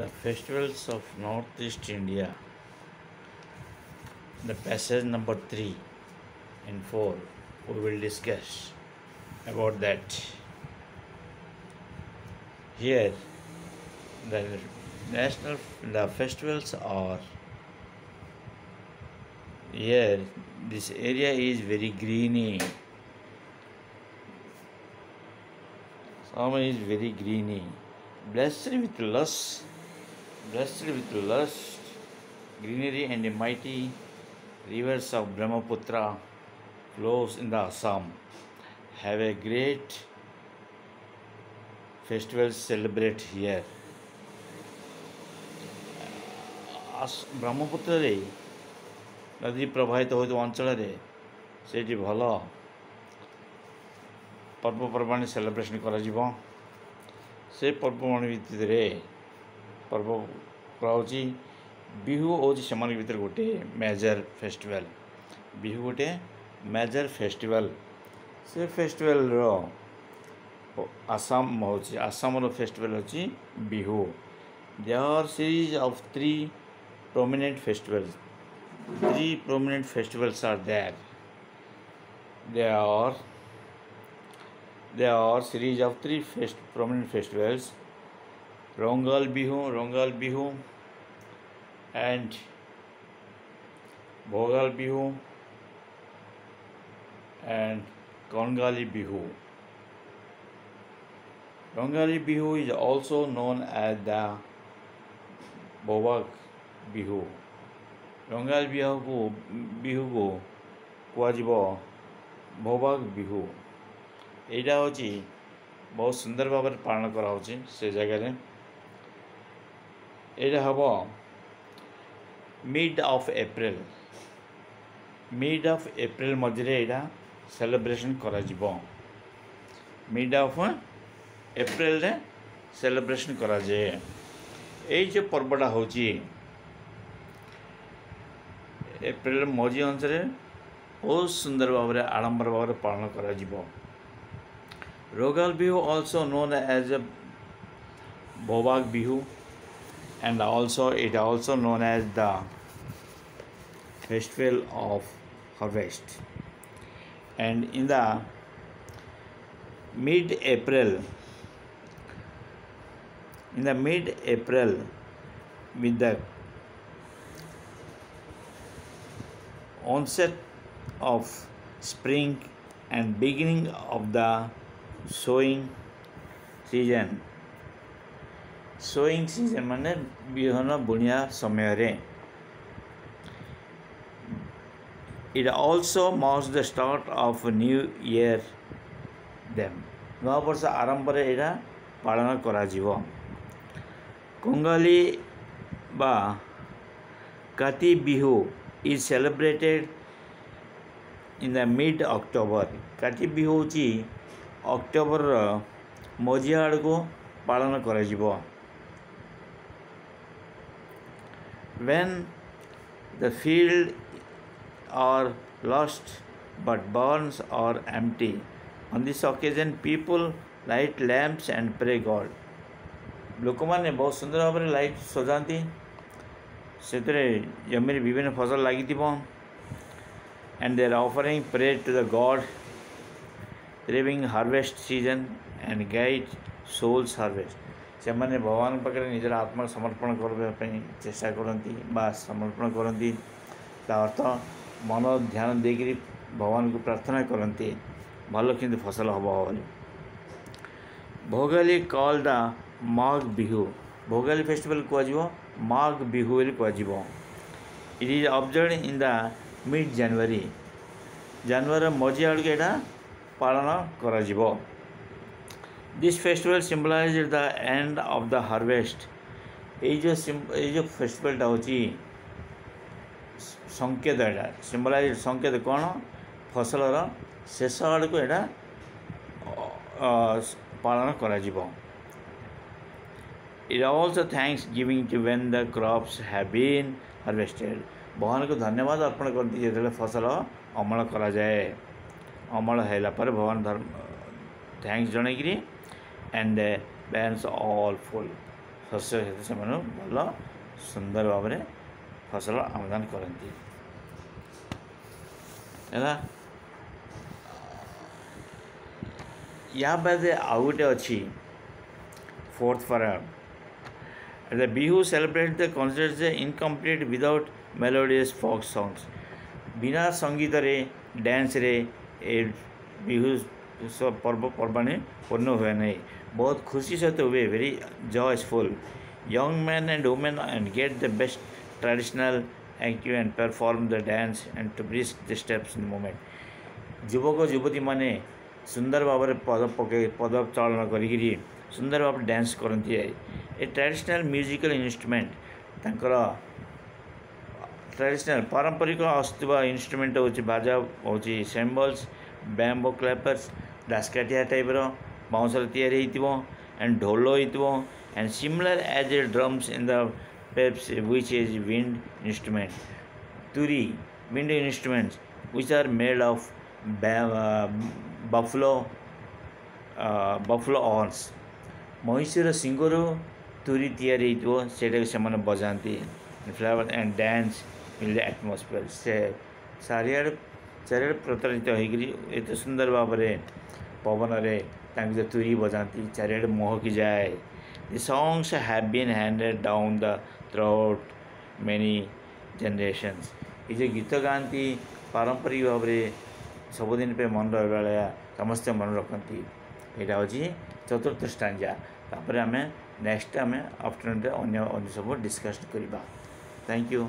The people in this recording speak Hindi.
the festivals of northeast india the passage number 3 and 4 we will discuss about that here the national the festivals are here this area is very greeny Sama is very greeny blessed with lush Blessed with lust, greenery and the mighty rivers of Brahmaputra flows in the Assam. Have a great festival celebrate here. As Brahmaputra ବ୍ରହ୍ମପୁତ୍ରରେ ନଦୀ ପ୍ରବାହିତ ହେଉଥିବା ଅଞ୍ଚଳରେ ସେଇଠି ଭଲ ପର୍ବପର୍ବାଣି ସେଲିବ୍ରେସନ୍ କରାଯିବ से ପର୍ବପର୍ବାଣି ଭିତରେ ಪರ್ವ କରାହେଉଛି ବିହୁ ହେଉଛି ସେମାନଙ୍କର ଭିତରେ ଗୋଟିଏ ମେଜର୍ ଫେଷ୍ଟିଭାଲ୍ ବିହୁ ଗୋଟିଏ ମେଜର୍ ଫେଷ୍ଟିଭାଲ୍ ସେ ଫେଷ୍ଟିଭାଲ୍ର ଆସାମ ହେଉଛି ଆସାମର ଫେଷ୍ଟିଭାଲ୍ ହେଉଛି Bihu they are series of three prominent festivals. Three prominent festivals are there. They are there are series of three fest, prominent festivals Rongal Bihu, Rongal Bihu, and Bogal Bihu, and Kongali Bihu. Bengali Bihu is also known as the Bobak Bihu. Bengali Bihu को Bihu को କୁହାଯିବ ଭୋବାଗ ବିହୁ ଏଇଟା ହେଉଛି ବହୁତ ସୁନ୍ଦର ଭାବରେ ପାଳନ କରାହେଉଛି ସେ ଜାଗାରେ এটা হব mid of April mid of April মধ্যে এটা সেলিব্রেসন করা যাব মিড অফ এপ্রিলে সেলিব্রেসন করা যায় এই যে পর্বটা হচ্ছে ଏପ୍ରିଲ ମଝି ଅଂଶରେ ବହୁତ ସୁନ୍ଦର ଭାବରେ ଆଡ଼ମ୍ବର ଭାବରେ ପାଳନ କରାଯିବ Rongali Bihu also known as a Bohag Bihu and also it also known as the festival of harvest and in the mid april in the mid april with the onset of spring and beginning of the sowing season ଶୋଇଛି ସେମାନେ ବିହନ ବୁଣିବା ସମୟରେ it also marks the start of new year them ନୂଆବର୍ଷ ଆରମ୍ଭରେ ଏଇଟା ପାଳନ କରାଯିବ କଙ୍ଗାଲି ବା Kati Bihu is celebrated in the mid October Kati Bihu ହେଉଛି ଅକ୍ଟୋବରର ମଝି ଆଡ଼କୁ ପାଳନ କରାଯିବ when the field are lost but barns are empty. On this occasion, people light lamps and pray God. ଲୋକମାନେ ବହୁତ ସୁନ୍ଦର ଭାବରେ ଲାଇଟ୍ ସଜାନ୍ତି ସେଥିରେ ଜମିରେ ବିଭିନ୍ନ ଫସଲ ଲାଗିଥିବ and they are offering prayer to the God during harvest season and guide soul harvest. ସେମାନେ ଭଗବାନଙ୍କ ପାଖରେ ନିଜର ଆତ୍ମାକୁ ସମର୍ପଣ କରିବା ପାଇଁ ଚେଷ୍ଟା କରନ୍ତି ବା ସମର୍ପଣ କରନ୍ତି ତା ଅର୍ଥ ମନ ଧ୍ୟାନ ଦେଇକରି ଭଗବାନଙ୍କୁ ପ୍ରାର୍ଥନା କରନ୍ତି ଭଲ କେମିତି ଫସଲ ହେବ ବୋଲି Bhogali call the Magh Bihu Bhogali festival କୁହାଯିବ ମାଘ୍ ବିହୁ ବୋଲି କୁହାଯିବ it is observe in the mid January ଜାନୁଆରୀର ମଝି ଆଡ଼କୁ ଏଇଟା ପାଳନ କରାଯିବ this festival symbolise the end of the harvest ये जो ये जो फेस्टिवलटा हूँ संकेत यहाँ सिम्बलाइज संकेत कौन ଫସଲର ଶେଷ ଆଡ଼କୁ ଏଇଟା ପାଳନ କରାଯିବ it also thanks giving to when the crops have been harvested ଭଗବାନଙ୍କୁ ଧନ୍ୟବାଦ ଅର୍ପଣ କରନ୍ତି ଯେତେବେଳେ ଫସଲ ଅମଳ କରାଯାଏ ଅମଳ ହେଲା ପରେ ଭଗବାନ ଧର୍ମ ଥ୍ୟାଙ୍କସ୍ ଜଣାଇକିରି एंड बैंस अल फुल से भल सुंदर भाव में फसल आमदान करती है या बाद आ गए अच्छी फोर्थ फरार Bihu celebrate the concert the incomplete without melodious folk songs बिना संगीत रे डांस रे ए बिहू पर्व पर्वाणी पूर्ण हुए नहीं बहुत खुशी से तो वे very joyful young man and women and get the best traditional active and perform the dance and to brisk the steps in moment युवक युवती मैंने सुंदर भाव में पद पक पद चालन कर सुंदर भाव डांस करती है ए ट्रेडिशनल म्यूजिकल इनस्ट्रुमेंट तर ट्रेडिशनल पारंपरिक आसुवा इनस्ट्रुमेंट हूँ बाजा हूँ cymbals bamboo clappers Daskathia type bouncer ତିଆରି ହେଇଥିବ and ଢୋଲ ହେଇଥିବ and similar as the drums in the pipes which is wind instrument turi wind instruments which are made of buffalo uh, buffalo horns ମହିଷର ଶିଙ୍ଗରୁ ତୁରି ତିଆରି ହେଇଥିବ ସେଇଟାକୁ ସେମାନେ ବଜାନ୍ତି flavour and dance in the atmosphere ସେ ଚାରିଆଡ଼େ ଚାରିଆଡ଼େ ପ୍ରତାରିତ ହୋଇକରି ଏତେ ସୁନ୍ଦର ଭାବରେ पवन तुरी बजाती चारिड मोहक जाए the songs have been handed down the throughout many generation ये गीत गाती पारंपरिक भाव सबुदिन पे मन रहा समस्त मन रखती यहाँ हूँ चतुर्थ स्टाजा तापर आम नेक्स्ट आम आफ्टरनुन अगर सब डिस्कस करवा थैंक यू